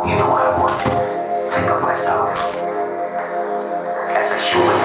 You know what I want to think of myself as a human